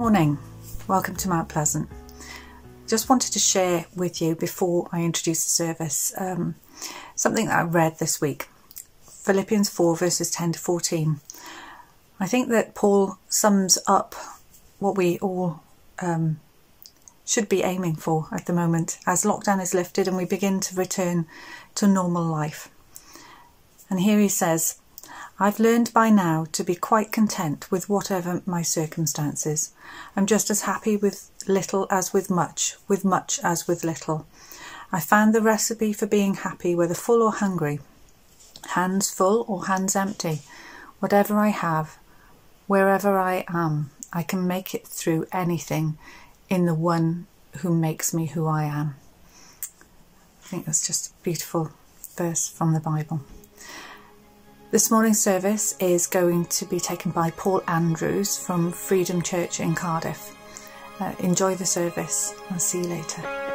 Morning, welcome to Mount Pleasant. Just wanted to share with you before I introduce the service um, something that I read this week Philippians 4, verses 10 to 14. I think that Paul sums up what we all um, should be aiming for at the moment as lockdown is lifted and we begin to return to normal life. And here he says, I've learned by now to be quite content with whatever my circumstances. I'm just as happy with little as with much, with much as with little. I found the recipe for being happy whether full or hungry, hands full or hands empty. Whatever I have, wherever I am, I can make it through anything in the one who makes me who I am. I think that's just a beautiful verse from the Bible. This morning's service is going to be taken by Paul Andrews from Freedom Church in Cardiff. Uh, enjoy the service. I'll see you later.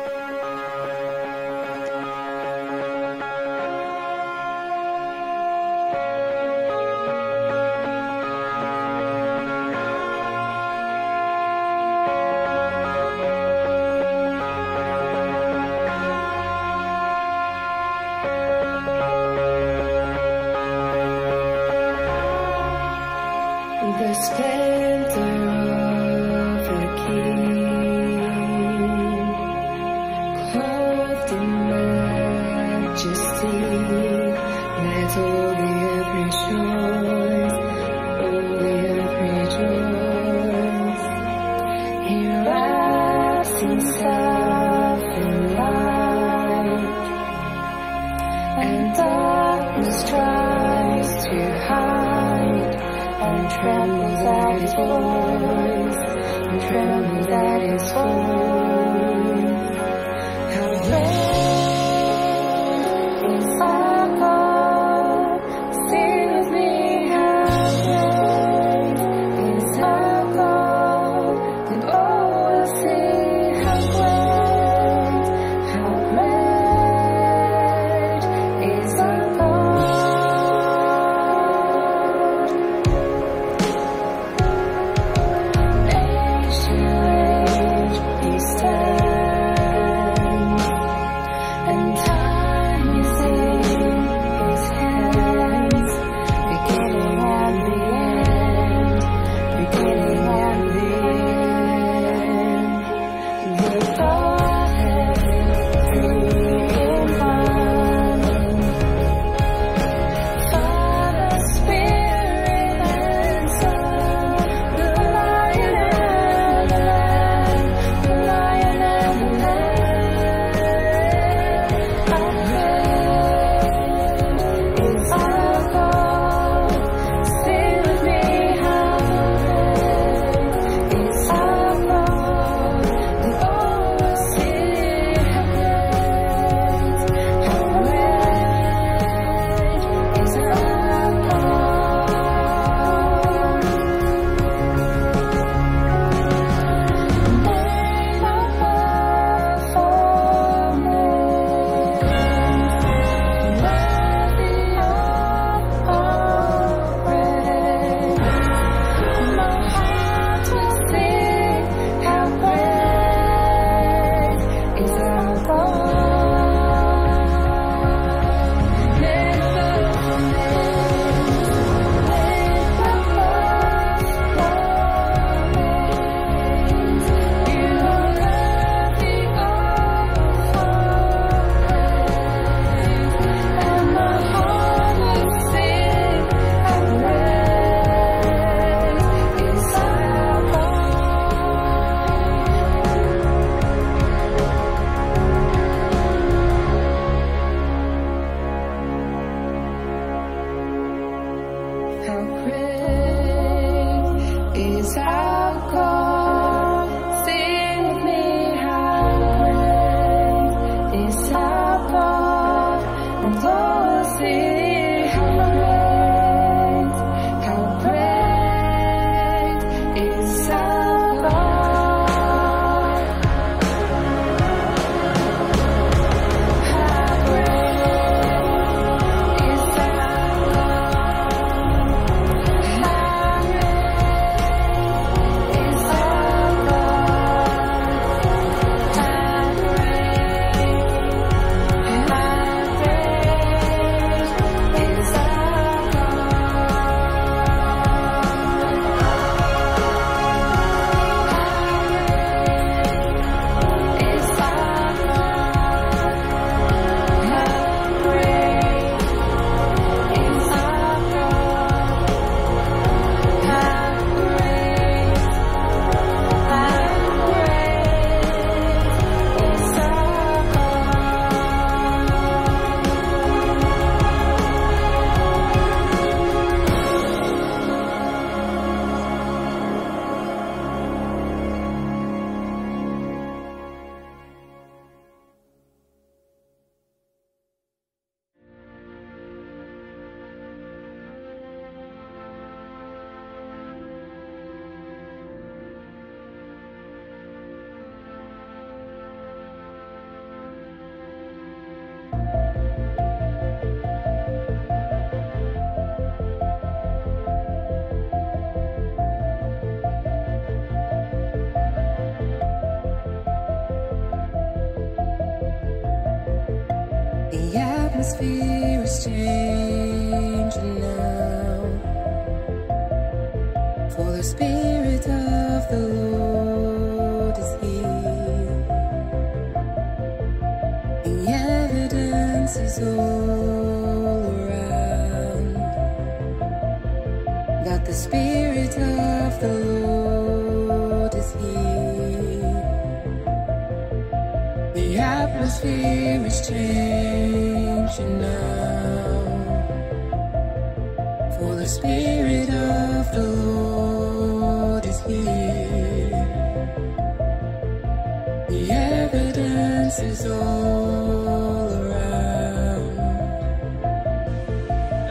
see.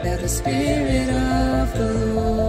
that the Spirit of the Lord.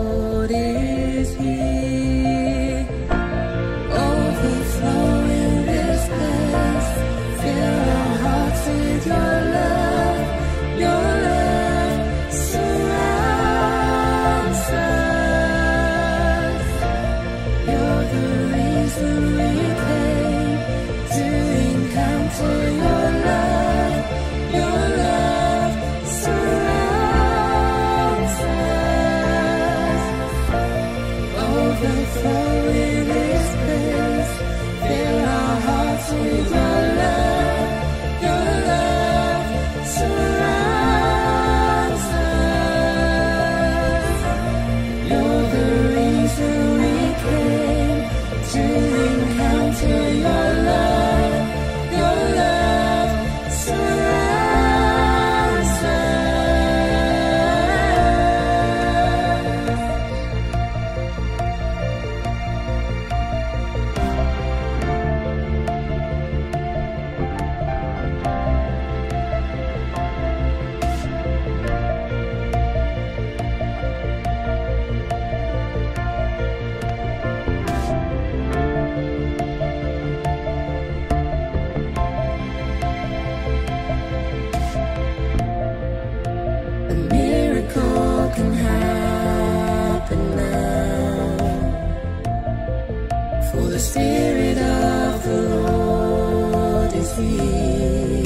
Assim.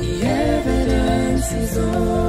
e evidence is all.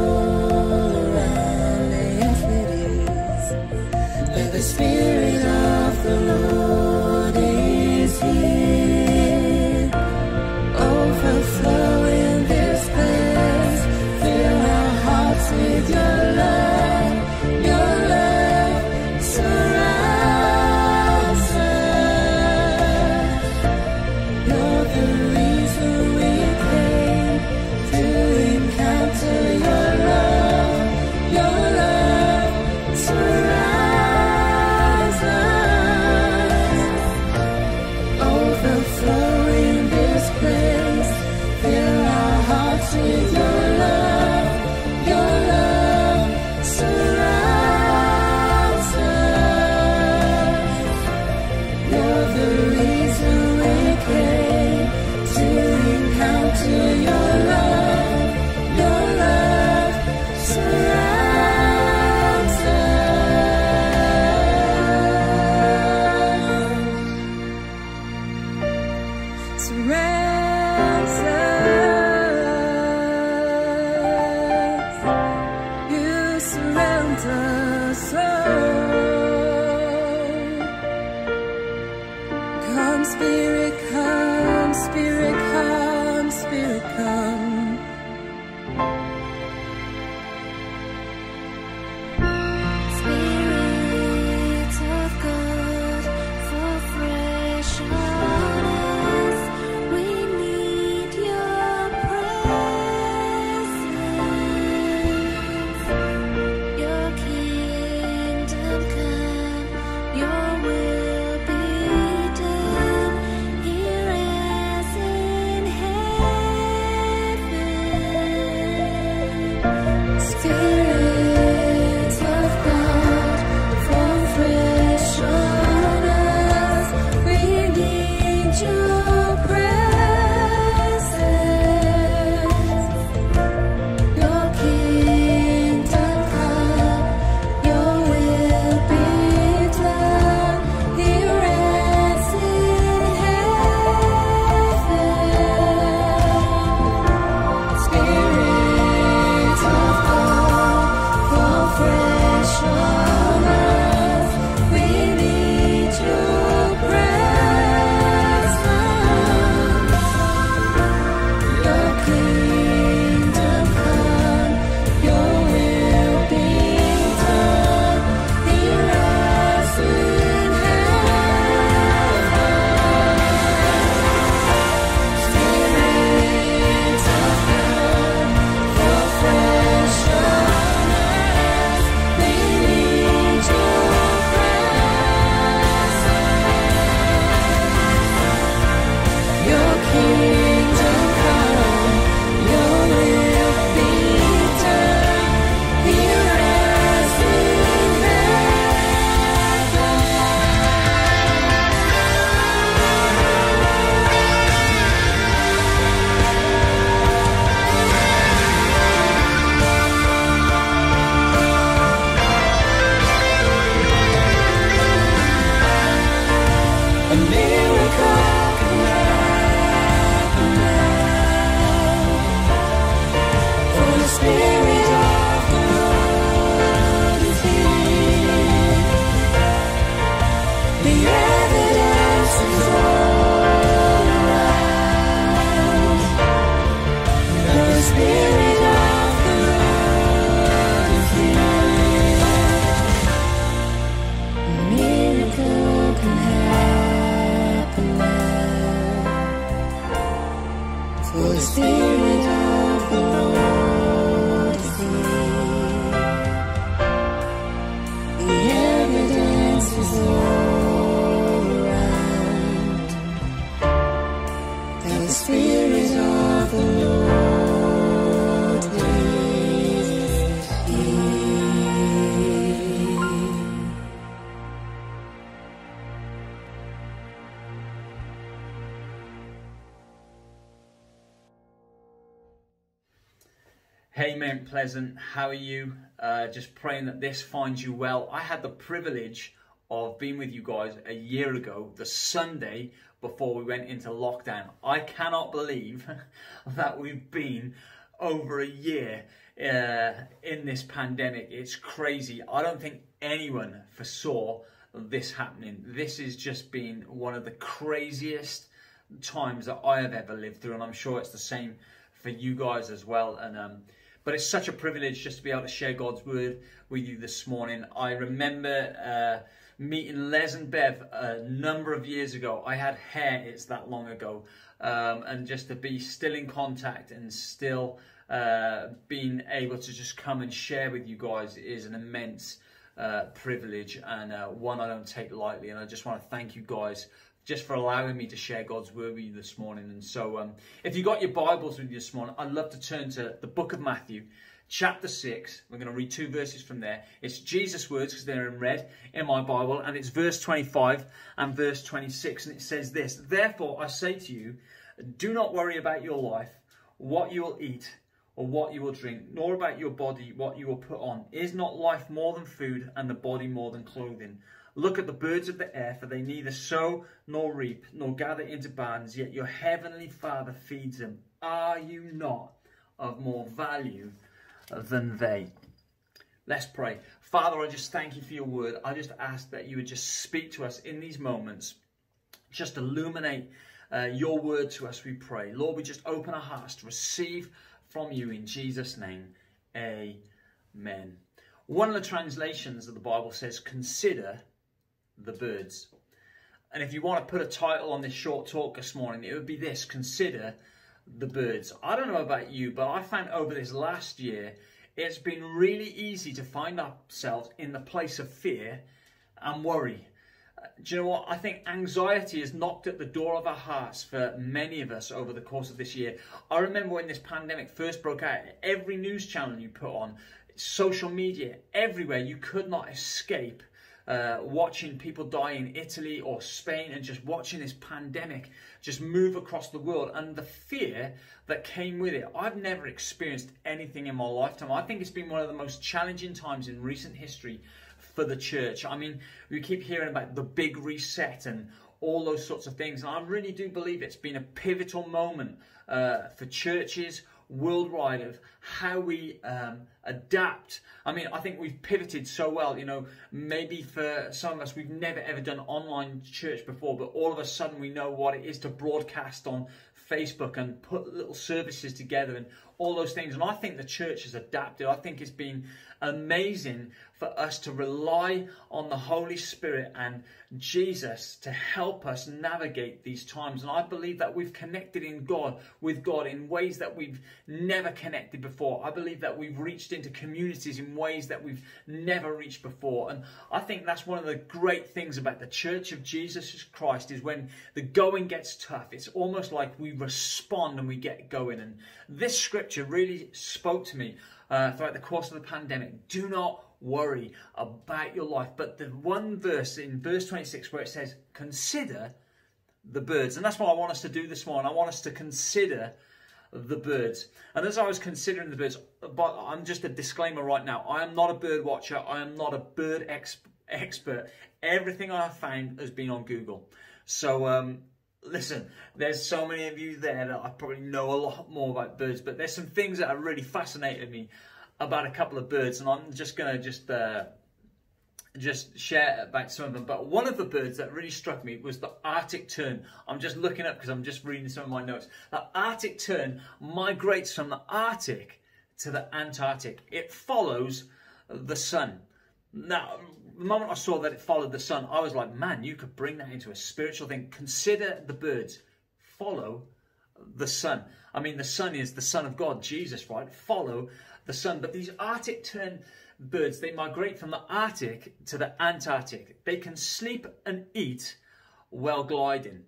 rain. Pleasant, how are you? Uh, just praying that this finds you well. I had the privilege of being with you guys a year ago, the Sunday before we went into lockdown. I cannot believe that we've been over a year uh, in this pandemic. It's crazy. I don't think anyone foresaw this happening. This has just been one of the craziest times that I have ever lived through, and I'm sure it's the same for you guys as well. And um, but it's such a privilege just to be able to share God's word with you this morning. I remember uh, meeting Les and Bev a number of years ago. I had hair; it's that long ago, um, and just to be still in contact and still uh, being able to just come and share with you guys is an immense uh, privilege and uh, one I don't take lightly. And I just want to thank you guys just for allowing me to share God's word with you this morning. And so, um, if you got your Bibles with you this morning, I'd love to turn to the book of Matthew, chapter 6. We're going to read two verses from there. It's Jesus' words because they're in red in my Bible, and it's verse 25 and verse 26. And it says this Therefore, I say to you, do not worry about your life, what you will eat or what you will drink, nor about your body, what you will put on. Is not life more than food, and the body more than clothing? Look at the birds of the air, for they neither sow nor reap, nor gather into barns, yet your heavenly Father feeds them. Are you not of more value than they? Let's pray. Father, I just thank you for your word. I just ask that you would just speak to us in these moments. Just illuminate uh, your word to us, we pray. Lord, we just open our hearts to receive from you in Jesus' name. Amen. One of the translations of the Bible says, Consider the birds. And if you want to put a title on this short talk this morning, it would be this Consider the birds. I don't know about you, but I found over this last year, it's been really easy to find ourselves in the place of fear and worry. Do you know what? I think anxiety has knocked at the door of our hearts for many of us over the course of this year. I remember when this pandemic first broke out, every news channel you put on, social media, everywhere, you could not escape uh, watching people die in Italy or Spain and just watching this pandemic just move across the world and the fear that came with it. I've never experienced anything in my lifetime. I think it's been one of the most challenging times in recent history for the church. I mean, we keep hearing about the big reset and all those sorts of things. And I really do believe it's been a pivotal moment uh, for churches worldwide of how we um, adapt. I mean, I think we've pivoted so well. You know, maybe for some of us, we've never ever done online church before, but all of a sudden we know what it is to broadcast on Facebook and put little services together and all those things. And I think the church has adapted. I think it's been amazing for us to rely on the Holy Spirit and Jesus to help us navigate these times. And I believe that we've connected in God with God in ways that we've never connected before. I believe that we've reached into communities in ways that we've never reached before. And I think that's one of the great things about the Church of Jesus Christ is when the going gets tough, it's almost like we respond and we get going. And this scripture really spoke to me uh, throughout the course of the pandemic. Do not worry about your life. But the one verse in verse 26 where it says, consider the birds. And that's what I want us to do this morning. I want us to consider the birds. And as I was considering the birds, but I'm just a disclaimer right now. I am not a bird watcher. I am not a bird ex- expert. Everything I have found has been on Google. So, um, listen, there's so many of you there that I probably know a lot more about birds, but there's some things that have really fascinated me about a couple of birds, and I'm just to just uh, just share about some of them. But one of the birds that really struck me was the Arctic tern. I'm just looking up because I'm just reading some of my notes. The Arctic tern migrates from the Arctic to the Antarctic. It follows the sun. Now, the moment I saw that it followed the sun, I was like, man, you could bring that into a spiritual thing. Consider the birds. Follow the sun. I mean, the sun is the son of God, Jesus, right? Follow the sun. But these Arctic tern birds, they migrate from the Arctic to the Antarctic. They can sleep and eat while gliding.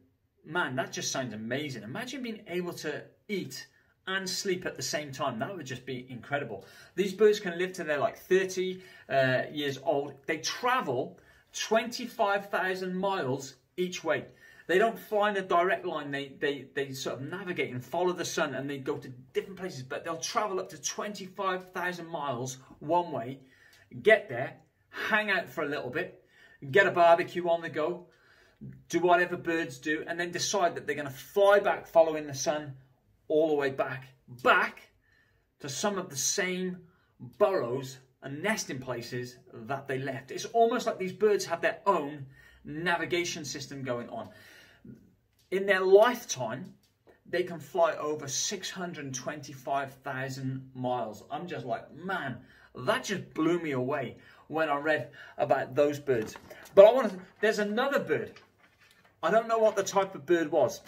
Man, that just sounds amazing. Imagine being able to eat and sleep at the same time. That would just be incredible. These birds can live till they're like 30 uh, years old. They travel 25,000 miles each way. They don't fly in a direct line. They, they, they sort of navigate and follow the sun and they go to different places, but they'll travel up to 25,000 miles one way, get there, hang out for a little bit, get a barbecue on the go, do whatever birds do, and then decide that they're going to fly back following the sun all the way back, back to some of the same burrows and nesting places that they left. It's almost like these birds have their own navigation system going on. In their lifetime, they can fly over 625,000 miles. I'm just like, man, that just blew me away when I read about those birds. But I want to, there's another bird. I don't know what the type of bird was.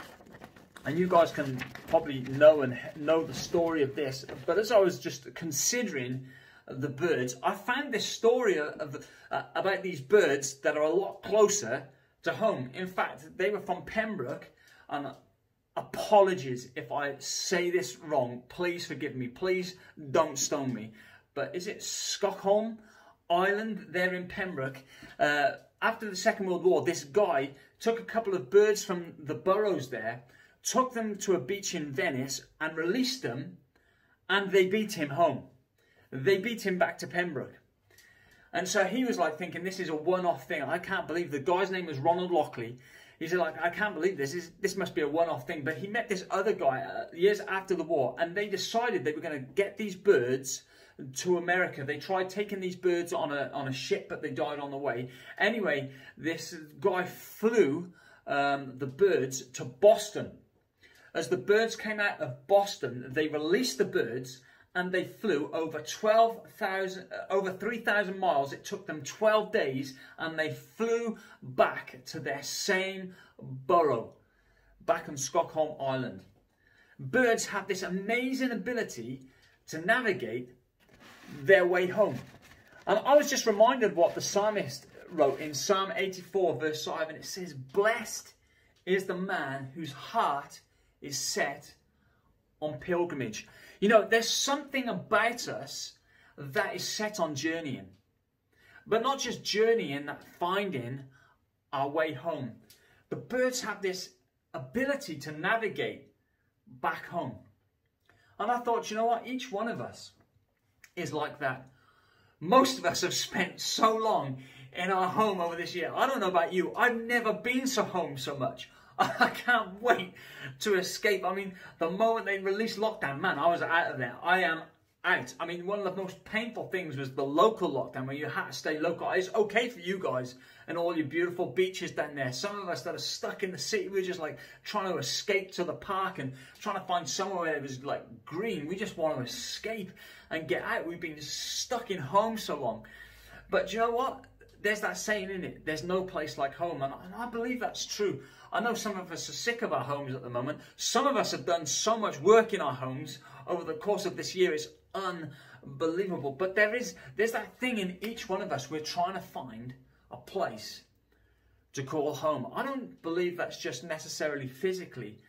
And you guys can probably know and know the story of this. But as I was just considering the birds, I found this story of, uh, about these birds that are a lot closer to home. In fact, they were from Pembroke, and apologies if I say this wrong. Please forgive me. Please don't stone me. But is it Stockholm Island there in Pembroke? Uh, after the Second World War, this guy took a couple of birds from the burrows there, took them to a beach in Venice, and released them, and they beat him home. They beat him back to Pembroke. And so he was like thinking, this is a one-off thing. I can't believe the guy's name was Ronald Lockley. He's like, I can't believe this. This, this must be a one-off thing. But he met this other guy uh, years after the war, and they decided they were going to get these birds to America. They tried taking these birds on a on a ship, but they died on the way. Anyway, this guy flew um, the birds to Boston. As the birds came out of Boston, they released the birds and they flew over 12,000, uh, over 3,000 miles. It took them 12 days and they flew back to their same burrow, back on Stockholm Island. Birds have this amazing ability to navigate their way home. And I was just reminded what the psalmist wrote in Psalm 84, verse 5, and it says, Blessed is the man whose heart is set on pilgrimage. You know, there's something about us that is set on journeying. But not just journeying, that finding our way home. The birds have this ability to navigate back home. And I thought, you know what? Each one of us is like that. Most of us have spent so long in our home over this year. I don't know about you. I've never been so home so much. I can't wait to escape. I mean, the moment they released lockdown, man, I was out of there. I am out. I mean, one of the most painful things was the local lockdown where you had to stay local. It's okay for you guys and all your beautiful beaches down there. Some of us that are stuck in the city, we're just like trying to escape to the park and trying to find somewhere where it was like green. We just want to escape and get out. We've been stuck in home so long. But you know what? There's that saying in it, there's no place like home. And I believe that's true. I know some of us are sick of our homes at the moment. Some of us have done so much work in our homes over the course of this year. It's unbelievable. But there is there's that thing in each one of us. We're trying to find a place to call home. I don't believe that's just necessarily physically,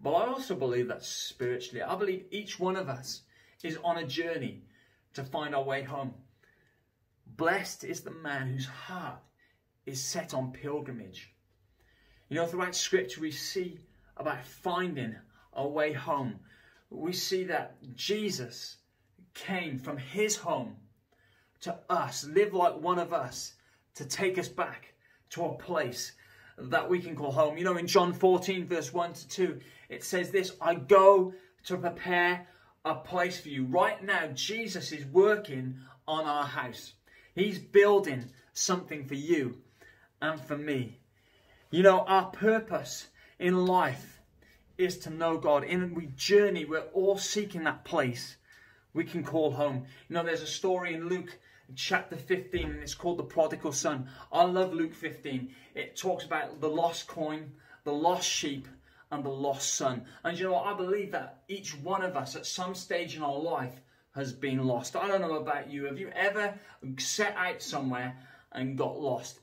but I also believe that's spiritually. I believe each one of us is on a journey to find our way home. Blessed is the man whose heart is set on pilgrimage. You know, throughout scripture, we see about finding our way home. We see that Jesus came from his home to us, live like one of us, to take us back to a place that we can call home. You know, in John 14, verse 1 to 2, it says this I go to prepare a place for you. Right now, Jesus is working on our house, He's building something for you and for me. You know, our purpose in life is to know God. In we journey, we're all seeking that place we can call home. You know, there's a story in Luke chapter 15 and it's called the prodigal son. I love Luke 15. It talks about the lost coin, the lost sheep, and the lost son. And you know? I believe that each one of us at some stage in our life has been lost. I don't know about you. Have you ever set out somewhere and got lost?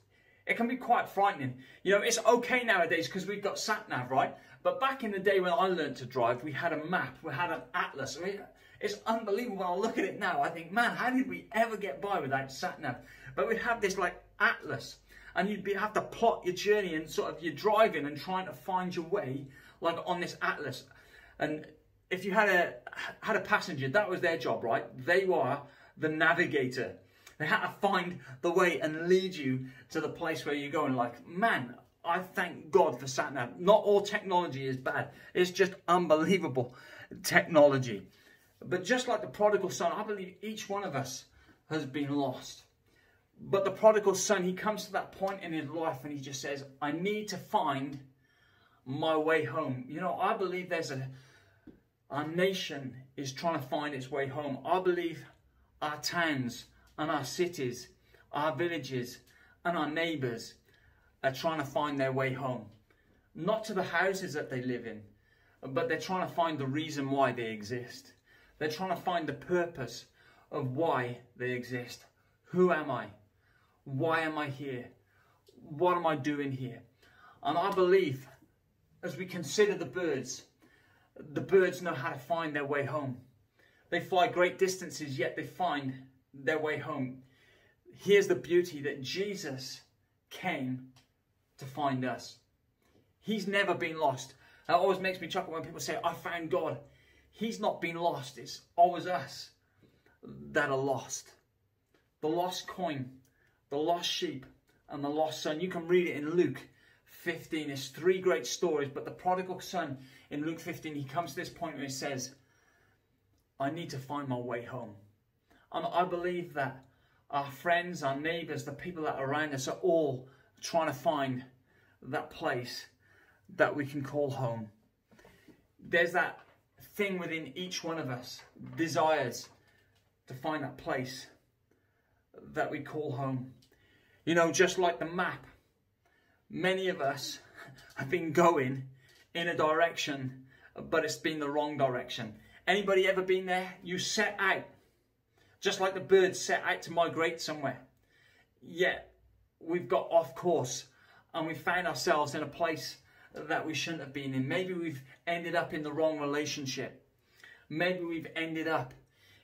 It can be quite frightening. You know, it's okay nowadays because we've got sat nav, right? But back in the day when I learned to drive, we had a map, we had an atlas. I mean, it's unbelievable when I look at it now. I think, man, how did we ever get by without sat nav? But we'd have this like atlas, and you'd be, have to plot your journey and sort of you're driving and trying to find your way like on this atlas. And if you had a had a passenger, that was their job, right? They were the navigator. They had to find the way and lead you to the place where you're going. Like, man, I thank God for sat nav. Not all technology is bad. It's just unbelievable technology. But just like the prodigal son, I believe each one of us has been lost. But the prodigal son, he comes to that point in his life and he just says, I need to find my way home. You know, I believe there's a, our nation is trying to find its way home. I believe our towns and our cities, our villages and our neighbours are trying to find their way home. Not to the houses that they live in, but they're trying to find the reason why they exist. They're trying to find the purpose of why they exist. Who am I? Why am I here? What am I doing here? And I believe as we consider the birds, the birds know how to find their way home. They fly great distances, yet they find their way home. Here's the beauty that Jesus came to find us. He's never been lost. That always makes me chuckle when people say, I found God. He's not been lost. It's always us that are lost. The lost coin, the lost sheep, and the lost son. You can read it in Luke 15. It's three great stories, but the prodigal son in Luke 15, he comes to this point where he says, I need to find my way home. And I believe that our friends, our neighbours, the people that are around us are all trying to find that place that we can call home. There's that thing within each one of us, desires to find that place that we call home. You know, just like the map, many of us have been going in a direction, but it's been the wrong direction. Anybody ever been there? You set out, just like the birds set out to migrate somewhere. Yet we've got off course and we found ourselves in a place that we shouldn't have been in. Maybe we've ended up in the wrong relationship. Maybe we've ended up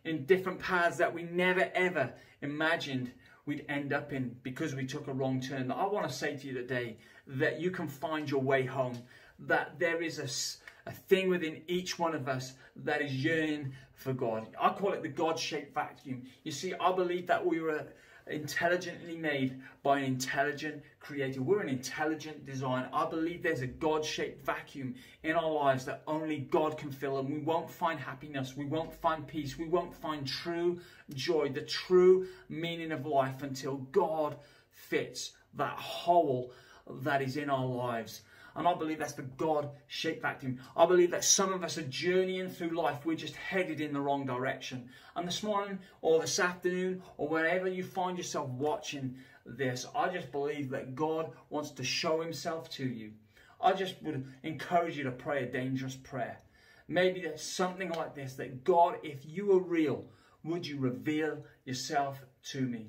in different paths that we never ever imagined we'd end up in because we took a wrong turn. I want to say to you today that you can find your way home, that there is a, a thing within each one of us that is yearning for God. I call it the God shaped vacuum. You see, I believe that we were intelligently made by an intelligent creator. We're an intelligent design. I believe there's a God shaped vacuum in our lives that only God can fill, and we won't find happiness, we won't find peace, we won't find true joy, the true meaning of life until God fits that hole that is in our lives. And I believe that's the God shaped vacuum. I believe that some of us are journeying through life, we're just headed in the wrong direction. And this morning, or this afternoon, or wherever you find yourself watching this, I just believe that God wants to show Himself to you. I just would encourage you to pray a dangerous prayer. Maybe there's something like this that God, if you are real, would you reveal yourself to me?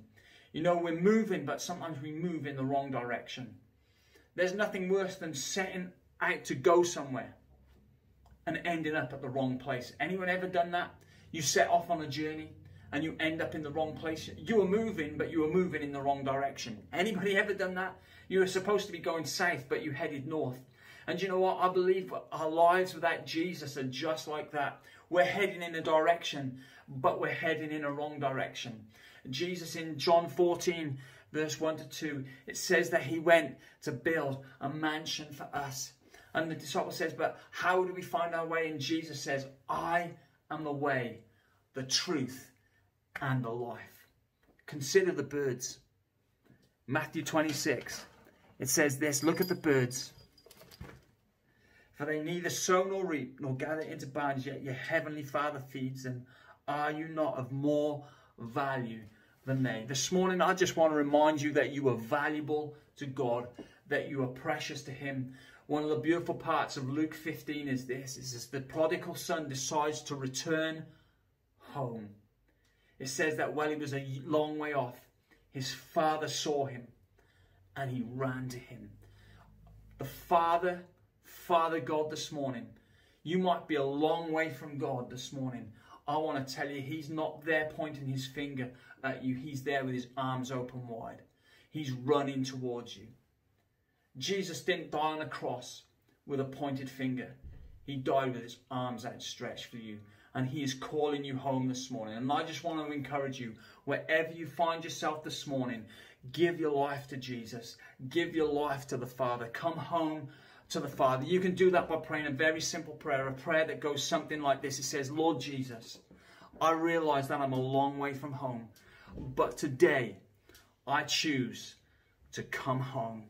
You know, we're moving, but sometimes we move in the wrong direction. There's nothing worse than setting out to go somewhere and ending up at the wrong place. Anyone ever done that? You set off on a journey and you end up in the wrong place. You were moving, but you were moving in the wrong direction. Anybody ever done that? You were supposed to be going south, but you headed north. And you know what? I believe our lives without Jesus are just like that. We're heading in a direction, but we're heading in a wrong direction. Jesus in John 14 verse 1 to 2, it says that he went to build a mansion for us. And the disciple says, But how do we find our way? And Jesus says, I am the way, the truth, and the life. Consider the birds. Matthew 26, it says this Look at the birds. For they neither sow nor reap nor gather into barns, yet your heavenly Father feeds them. Are you not of more value This morning, I just want to remind you that you are valuable to God, that you are precious to Him. One of the beautiful parts of Luke 15 is this is this, the prodigal son decides to return home. It says that while he was a long way off, his father saw him and he ran to him. The Father, Father God, this morning, you might be a long way from God this morning. I want to tell you, He's not there pointing His finger at you, He's there with His arms open wide. He's running towards you. Jesus didn't die on a cross with a pointed finger. He died with his arms outstretched for you. And he is calling you home this morning. And I just want to encourage you, wherever you find yourself this morning, give your life to Jesus. Give your life to the Father. Come home to the Father. You can do that by praying a very simple prayer, a prayer that goes something like this. It says, Lord Jesus, I realize that I'm a long way from home. But today, I choose to come home.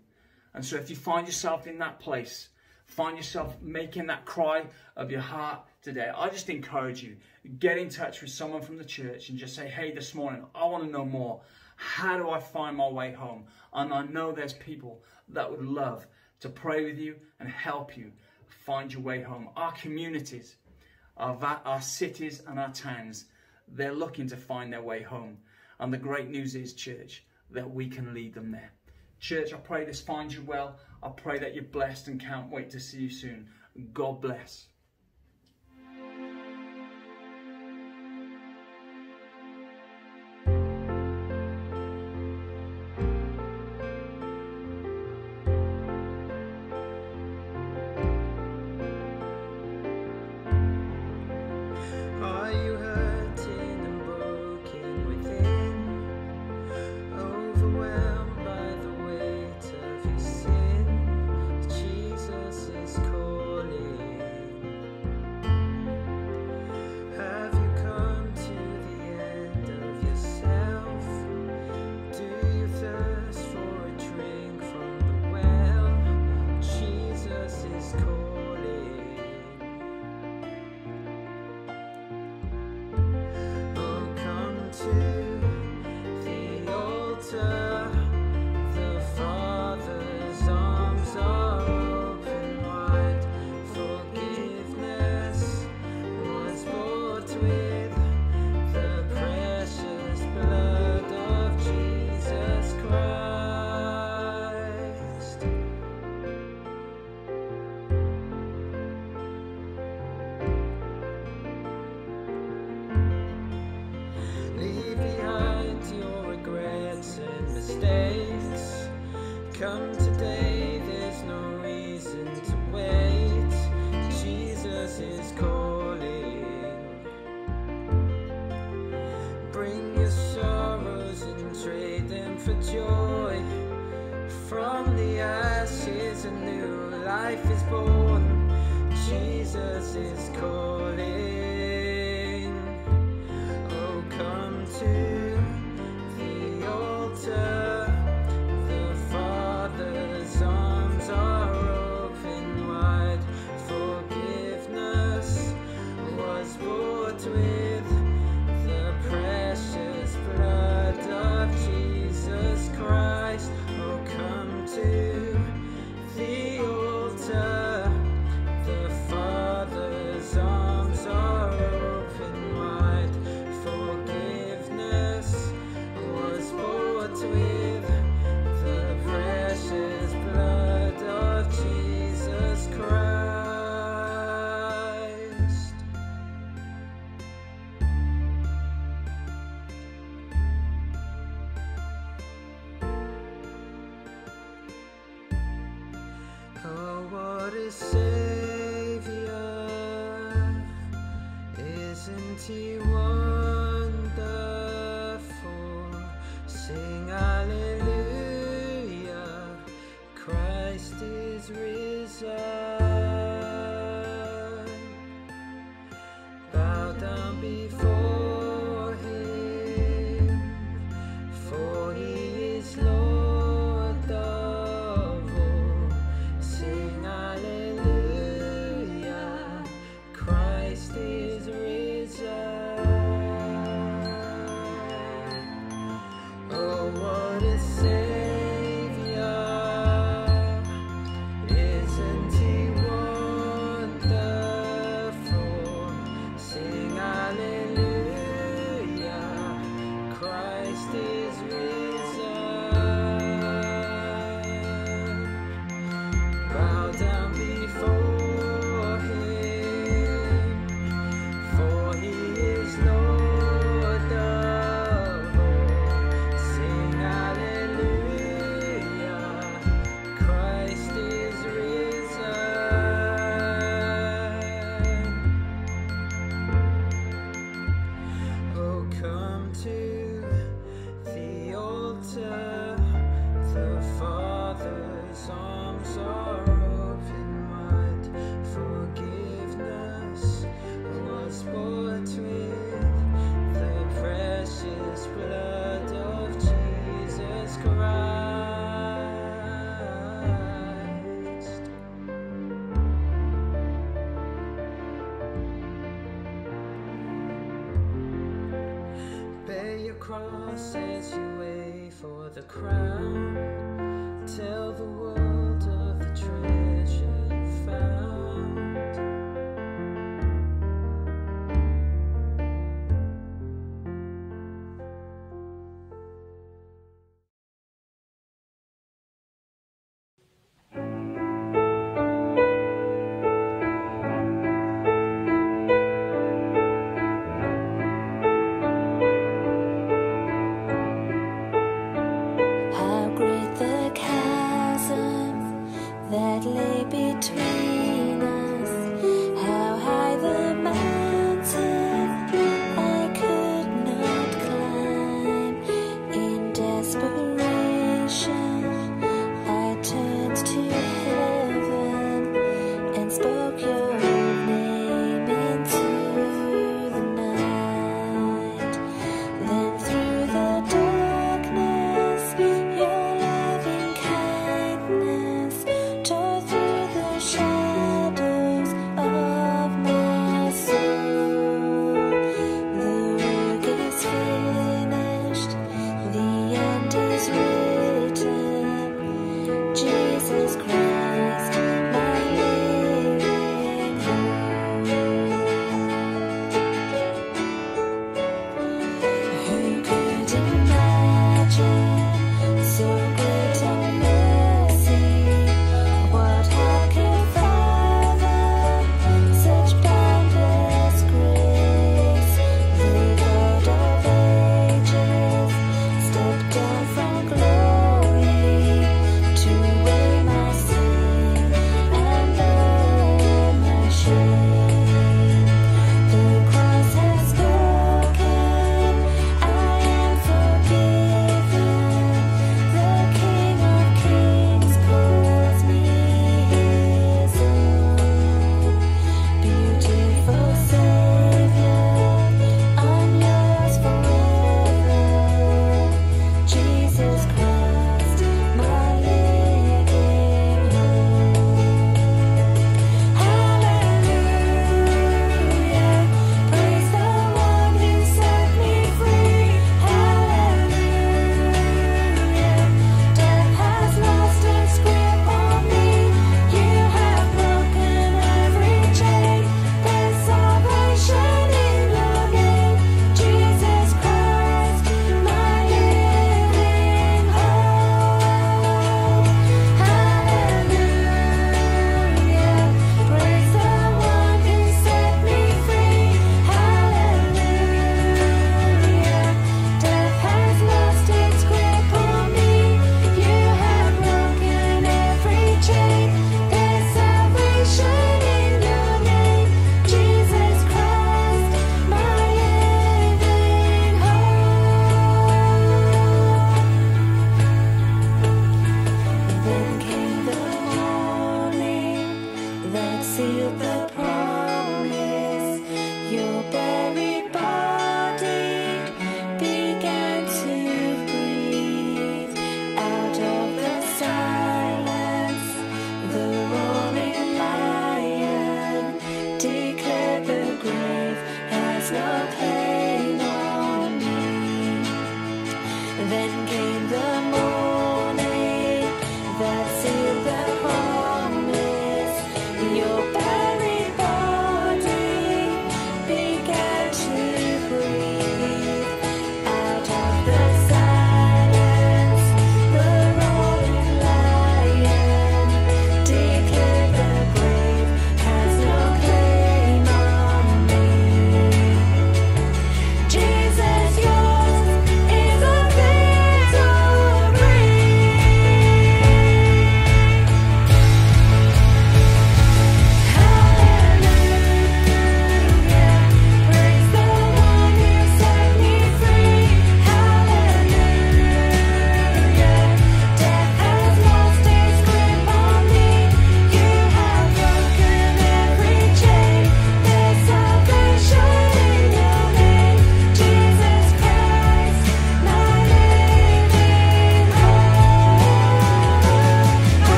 And so if you find yourself in that place, find yourself making that cry of your heart today, I just encourage you, get in touch with someone from the church and just say, hey, this morning, I want to know more. How do I find my way home? And I know there's people that would love to pray with you and help you find your way home. Our communities, our, our cities and our towns, they're looking to find their way home. And the great news is, church, that we can lead them there. Church, I pray this finds you well. I pray that you're blessed and can't wait to see you soon. God bless. Bought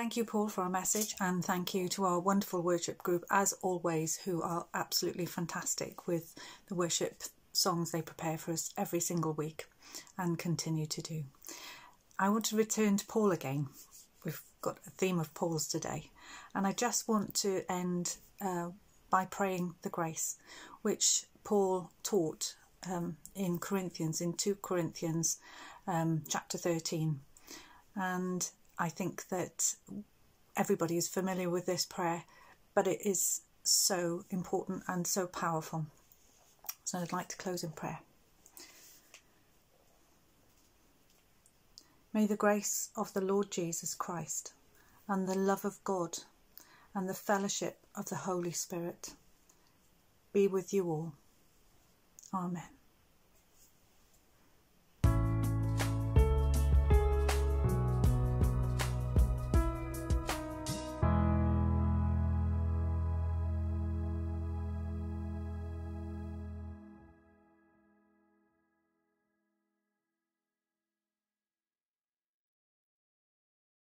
Thank you, Paul, for our message, and thank you to our wonderful worship group, as always, who are absolutely fantastic with the worship songs they prepare for us every single week and continue to do. I want to return to Paul again. We've got a theme of Paul's today, and I just want to end uh, by praying the grace which Paul taught um, in Corinthians, in 2 Corinthians um, chapter 13. And I think that everybody is familiar with this prayer, but it is so important and so powerful. So I'd like to close in prayer. May the grace of the Lord Jesus Christ and the love of God and the fellowship of the Holy Spirit be with you all. Amen.